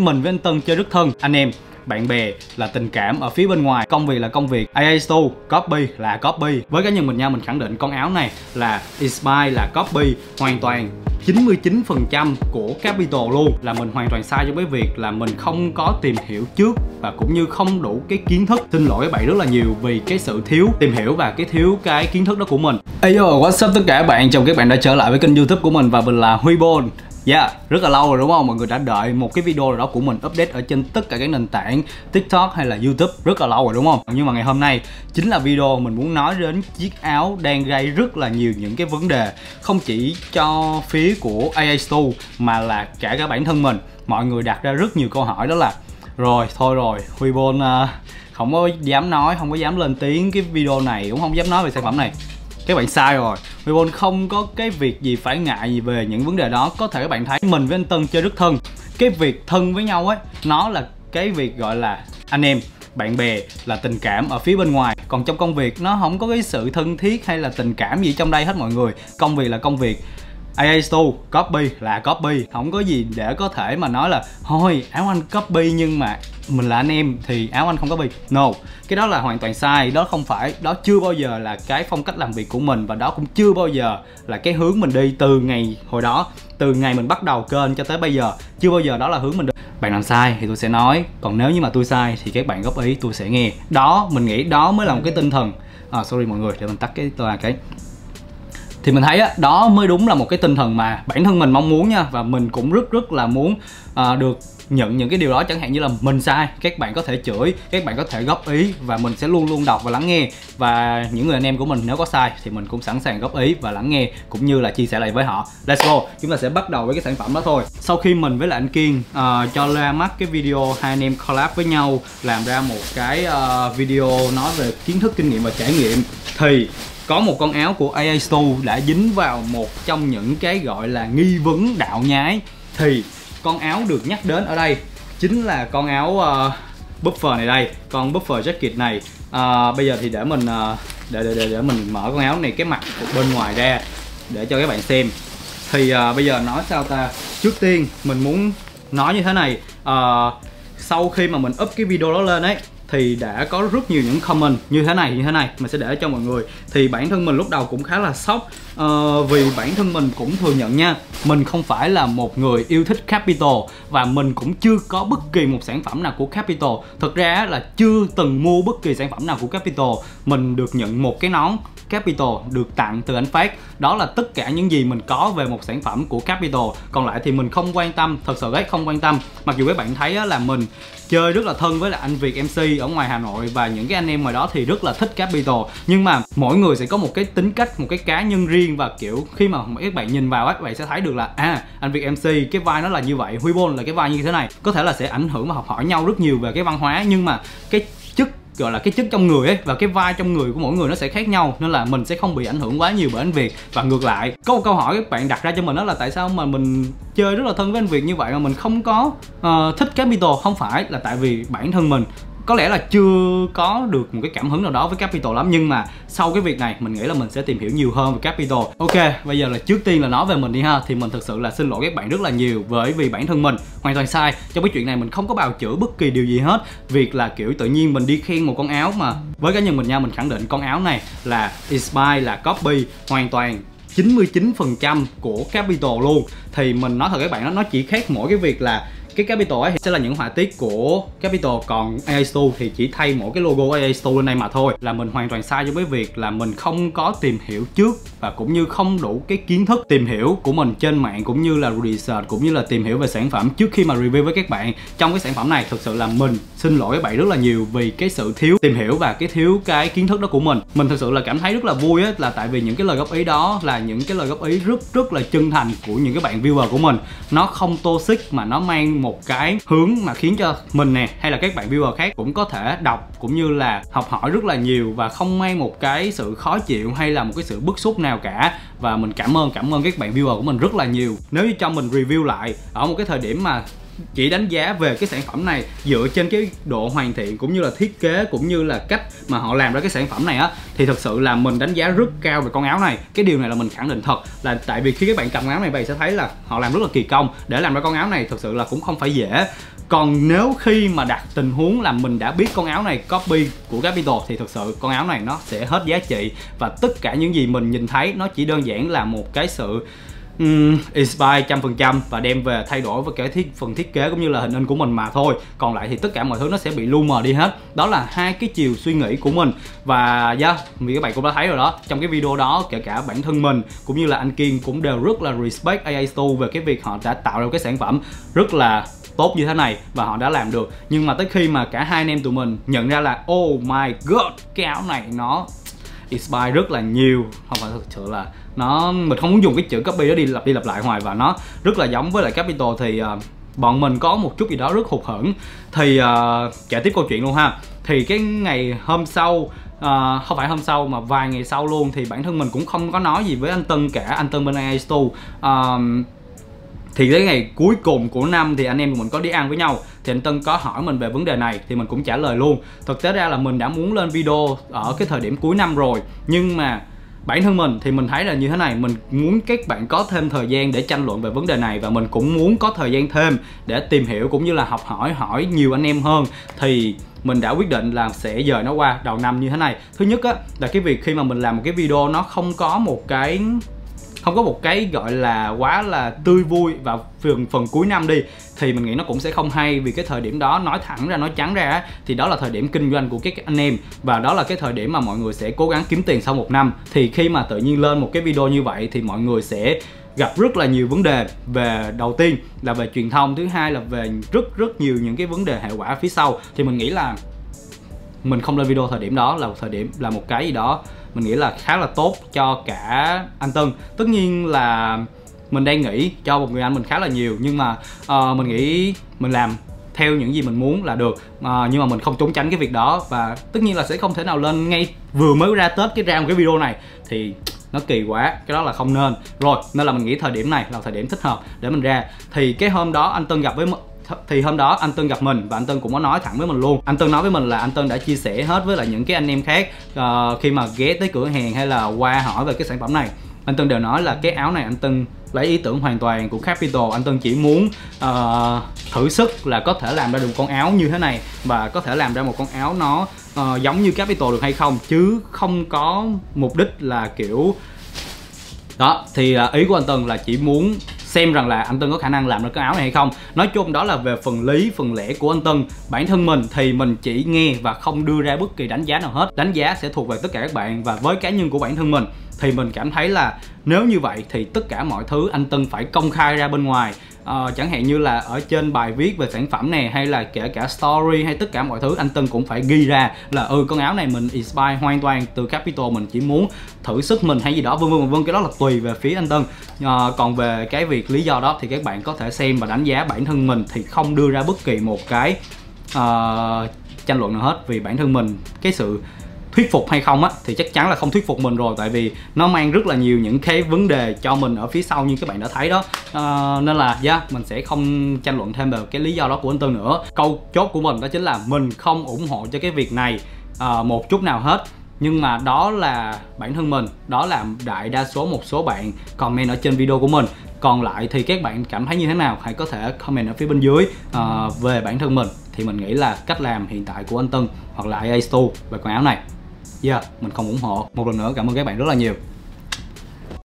mình với anh Tân chơi rất thân. Anh em, bạn bè là tình cảm ở phía bên ngoài. Công việc là công việc. AA Store, copy là copy. Với cá nhân mình nha, mình khẳng định con áo này là Inspire, là copy, hoàn toàn 99% của Capital luôn. Là mình hoàn toàn sai trong cái việc là mình không có tìm hiểu trước và cũng như không đủ cái kiến thức. Xin lỗi các bạn rất là nhiều vì cái sự thiếu tìm hiểu và cái thiếu cái kiến thức đó của mình. Hey what's up tất cả các bạn? Chào các bạn đã trở lại với kênh youtube của mình và mình là Huy Bôn. Yeah, rất là lâu rồi đúng không? Mọi người đã đợi một cái video nào đó của mình update ở trên tất cả các nền tảng TikTok hay là YouTube rất là lâu rồi đúng không? Nhưng mà ngày hôm nay chính là video mình muốn nói đến chiếc áo đang gây rất là nhiều những cái vấn đề không chỉ cho phía của AI Store mà là cả cả bản thân mình. Mọi người đặt ra rất nhiều câu hỏi đó là rồi thôi rồi Huibon uh, không có dám nói, không có dám lên tiếng cái video này cũng không dám nói về sản phẩm này các bạn sai rồi. Reborn không có cái việc gì phải ngại gì về những vấn đề đó. Có thể các bạn thấy mình với anh Tân chơi rất thân. Cái việc thân với nhau ấy, nó là cái việc gọi là anh em, bạn bè, là tình cảm ở phía bên ngoài. Còn trong công việc, nó không có cái sự thân thiết hay là tình cảm gì trong đây hết mọi người. Công việc là công việc. AA Stu copy là copy. Không có gì để có thể mà nói là thôi áo anh copy nhưng mà mình là anh em thì áo anh không copy. No cái đó là hoàn toàn sai. Đó không phải đó chưa bao giờ là cái phong cách làm việc của mình và đó cũng chưa bao giờ là cái hướng mình đi từ ngày hồi đó từ ngày mình bắt đầu kênh cho tới bây giờ. Chưa bao giờ đó là hướng mình đi bạn làm sai thì tôi sẽ nói còn nếu như mà tôi sai thì các bạn góp ý tôi sẽ nghe. Đó mình nghĩ đó mới là một cái tinh thần. À, sorry mọi người để mình tắt cái tôi cái thì mình thấy á đó mới đúng là một cái tinh thần mà bản thân mình mong muốn nha. Và mình cũng rất rất là muốn à, được nhận những cái điều đó. Chẳng hạn như là mình sai các bạn có thể chửi các bạn có thể góp ý và mình sẽ luôn luôn đọc và lắng nghe. Và những người anh em của mình nếu có sai thì mình cũng sẵn sàng góp ý và lắng nghe cũng như là chia sẻ lại với họ. Let's go. Chúng ta sẽ bắt đầu với cái sản phẩm đó thôi. Sau khi mình với lại anh kiên uh, cho ra mắt cái video hai anh em collab với nhau làm ra một cái uh, video nói về kiến thức kinh nghiệm và trải nghiệm thì có một con áo của AA Stu đã dính vào một trong những cái gọi là nghi vấn đạo nhái. Thì con áo được nhắc đến ở đây chính là con áo uh, buffer này đây con buffer jacket này. Uh, bây giờ thì để mình uh, để, để để để mình mở con áo này cái mặt bên ngoài ra để cho các bạn xem. Thì uh, bây giờ nói sao ta? Trước tiên mình muốn nói như thế này uh, sau khi mà mình up cái video đó lên ấy thì đã có rất nhiều những comment như thế này như thế này mình sẽ để cho mọi người. Thì bản thân mình lúc đầu cũng khá là sốc uh, vì bản thân mình cũng thừa nhận nha mình không phải là một người yêu thích Capital và mình cũng chưa có bất kỳ một sản phẩm nào của Capital. Thực ra là chưa từng mua bất kỳ sản phẩm nào của Capital. Mình được nhận một cái nón Capital được tặng từ anh Phát. Đó là tất cả những gì mình có về một sản phẩm của Capital. Còn lại thì mình không quan tâm thật sự đấy không quan tâm. Mặc dù các bạn thấy là mình chơi rất là thân với là anh Việt MC ở ngoài Hà Nội và những cái anh em ngoài đó thì rất là thích Capital. Nhưng mà mỗi người sẽ có một cái tính cách, một cái cá nhân riêng và, kiểu, khi mà các bạn nhìn vào các bạn sẽ thấy được là à anh Việt MC cái vai nó là như vậy, Huy Bôn là cái vai như thế này. Có thể là sẽ ảnh hưởng và học hỏi nhau rất nhiều về cái văn hóa, nhưng mà cái gọi là cái chất trong người ấy và cái vai trong người của mỗi người nó sẽ khác nhau nên là mình sẽ không bị ảnh hưởng quá nhiều bởi anh Việt. Và ngược lại có một câu hỏi các bạn đặt ra cho mình đó là tại sao mà mình chơi rất là thân với anh Việt như vậy mà mình không có uh, thích Capital không phải là tại vì bản thân mình có lẽ là chưa có được một cái cảm hứng nào đó với Capital lắm, nhưng mà sau cái việc này, mình nghĩ là mình sẽ tìm hiểu nhiều hơn về Capital. Ok, bây giờ là trước tiên là nói về mình đi ha. Thì mình thực sự là xin lỗi các bạn rất là nhiều bởi vì bản thân mình, hoàn toàn sai. Trong cái chuyện này mình không có bào chữa bất kỳ điều gì hết. Việc là, kiểu, tự nhiên mình đi khen một con áo mà với cá nhân mình nha, mình khẳng định con áo này là inspire, là copy, hoàn toàn 99% của Capital luôn. Thì mình nói thật các bạn nó chỉ khác mỗi cái việc là cái capital ấy sẽ là những họa tiết của capital còn AI Stu thì chỉ thay mỗi cái logo AI Stu lên đây mà thôi. Là mình hoàn toàn sai với việc là mình không có tìm hiểu trước và cũng như không đủ cái kiến thức tìm hiểu của mình trên mạng cũng như là research cũng như là tìm hiểu về sản phẩm trước khi mà review với các bạn. Trong cái sản phẩm này thực sự là mình xin lỗi các bạn rất là nhiều vì cái sự thiếu tìm hiểu và cái thiếu cái kiến thức đó của mình. Mình thực sự là cảm thấy rất là vui á, là tại vì những cái lời góp ý đó là những cái lời góp ý rất rất là chân thành của những cái bạn viewer của mình. Nó không toxic mà nó mang một cái hướng mà khiến cho mình nè, hay là các bạn viewer khác cũng có thể đọc cũng như là học hỏi rất là nhiều và không mang một cái sự khó chịu hay là một cái sự bức xúc nào cả. Và mình cảm ơn cảm ơn các bạn viewer của mình rất là nhiều. Nếu như cho mình review lại ở một cái thời điểm mà chỉ đánh giá về cái sản phẩm này dựa trên cái độ hoàn thiện cũng như là thiết kế cũng như là cách mà họ làm ra cái sản phẩm này á, thì thật sự là mình đánh giá rất cao về con áo này. Cái điều này là mình khẳng định thật là tại vì khi các bạn cầm áo này, bạn sẽ thấy là họ làm rất là kỳ công. Để làm ra con áo này thật sự là cũng không phải dễ còn nếu khi mà đặt tình huống là mình đã biết con áo này copy của Capital, thì thực sự con áo này nó sẽ hết giá trị. Và tất cả những gì mình nhìn thấy nó chỉ đơn giản là một cái sự um, inspire trăm phần trăm và đem về thay đổi với cái thiết phần thiết kế cũng như là hình in của mình mà thôi. Còn lại thì tất cả mọi thứ nó sẽ bị lu mờ đi hết. Đó là hai cái chiều suy nghĩ của mình. Và yeah, vì các bạn cũng đã thấy rồi đó trong cái video đó kể cả bản thân mình cũng như là anh Kiên cũng đều rất là respect AI Store về cái việc họ đã tạo ra cái sản phẩm rất là tốt như thế này và họ đã làm được. Nhưng mà tới khi mà cả hai anh em tụi mình nhận ra là oh my god cái áo này nó inspire rất là nhiều. Không phải thực sự là nó mình không muốn dùng cái chữ copy đó đi lặp đi lặp lại hoài và nó rất là giống với lại capital thì uh, bọn mình có một chút gì đó rất hụt hẫng. Thì uh, kể tiếp câu chuyện luôn ha. Thì cái ngày hôm sau uh, không phải hôm sau mà vài ngày sau luôn thì bản thân mình cũng không có nói gì với anh Tân cả anh Tân bên AI Store. Uh, thì cái ngày cuối cùng của năm thì anh em của mình có đi ăn với nhau. Thì anh Tân có hỏi mình về vấn đề này thì mình cũng trả lời luôn. Thực tế ra là mình đã muốn lên video ở cái thời điểm cuối năm rồi. Nhưng mà bản thân mình thì mình thấy là như thế này, mình muốn các bạn có thêm thời gian để tranh luận về vấn đề này và mình cũng muốn có thời gian thêm để tìm hiểu cũng như là học hỏi hỏi nhiều anh em hơn. Thì mình đã quyết định là sẽ dời nó qua đầu năm như thế này. Thứ nhất á, là cái việc khi mà mình làm một cái video nó không có một cái không có một cái gọi là quá là tươi vui vào phần phần cuối năm đi, thì mình nghĩ nó cũng sẽ không hay vì cái thời điểm đó nói thẳng ra, nói trắng ra thì đó là thời điểm kinh doanh của các anh em. Và đó là cái thời điểm mà mọi người sẽ cố gắng kiếm tiền sau một năm. Thì khi mà tự nhiên lên một cái video như vậy thì mọi người sẽ gặp rất là nhiều vấn đề về đầu tiên là về truyền thông, thứ hai là về rất rất nhiều những cái vấn đề hệ quả phía sau. Thì mình nghĩ là mình không lên video thời điểm đó là một thời điểm là một cái gì đó mình nghĩ là khá là tốt cho cả anh Tân. Tất nhiên là mình đang nghĩ cho một người anh mình khá là nhiều nhưng mà uh, mình nghĩ mình làm theo những gì mình muốn là được. Uh, nhưng mà mình không trốn tránh cái việc đó và tất nhiên là sẽ không thể nào lên ngay vừa mới ra tết cái ra một cái video này thì nó kỳ quá cái đó là không nên. Rồi nên là mình nghĩ thời điểm này là thời điểm thích hợp để mình ra. Thì cái hôm đó anh Tân gặp với thì hôm đó anh Tân gặp mình và anh Tân cũng có nói thẳng với mình luôn. Anh Tân nói với mình là anh Tân đã chia sẻ hết với lại những cái anh em khác uh, khi mà ghé tới cửa hàng hay là qua hỏi về cái sản phẩm này. Anh Tân đều nói là cái áo này anh Tân lấy ý tưởng hoàn toàn của Capital. Anh Tân chỉ muốn uh, thử sức là có thể làm ra được con áo như thế này và có thể làm ra một con áo nó uh, giống như Capital được hay không chứ không có mục đích là kiểu đó thì uh, ý của anh Tân là chỉ muốn xem rằng là anh Tân có khả năng làm được cái áo này hay không. Nói chung đó là về phần lý, phần lẽ của anh Tân. Bản thân mình thì mình chỉ nghe và không đưa ra bất kỳ đánh giá nào hết. Đánh giá sẽ thuộc về tất cả các bạn và với cá nhân của bản thân mình thì mình cảm thấy là nếu như vậy thì tất cả mọi thứ anh Tân phải công khai ra bên ngoài uh, chẳng hạn như là ở trên bài viết về sản phẩm này hay là kể cả story hay tất cả mọi thứ anh Tân cũng phải ghi ra là ừ con áo này mình inspire hoàn toàn từ Capital mình chỉ muốn thử sức mình hay gì đó vân vân vân cái đó là tùy về phía anh Tân. Uh, còn về cái việc lý do đó thì các bạn có thể xem và đánh giá bản thân mình thì không đưa ra bất kỳ một cái uh, tranh luận nào hết vì bản thân mình cái sự thuyết phục hay không á thì chắc chắn là không thuyết phục mình rồi tại vì nó mang rất là nhiều những cái vấn đề cho mình ở phía sau như các bạn đã thấy đó. À, nên là yeah, mình sẽ không tranh luận thêm về cái lý do đó của anh Tư nữa. Câu chốt của mình đó chính là mình không ủng hộ cho cái việc này à, một chút nào hết. Nhưng mà đó là bản thân mình đó là đại đa số một số bạn comment ở trên video của mình. Còn lại thì các bạn cảm thấy như thế nào? Hãy có thể comment ở phía bên dưới uh, về bản thân mình. Thì mình nghĩ là cách làm hiện tại của anh Tân hoặc là AI Store về quần áo này yeah, mình không ủng hộ. Một lần nữa cảm ơn các bạn rất là nhiều.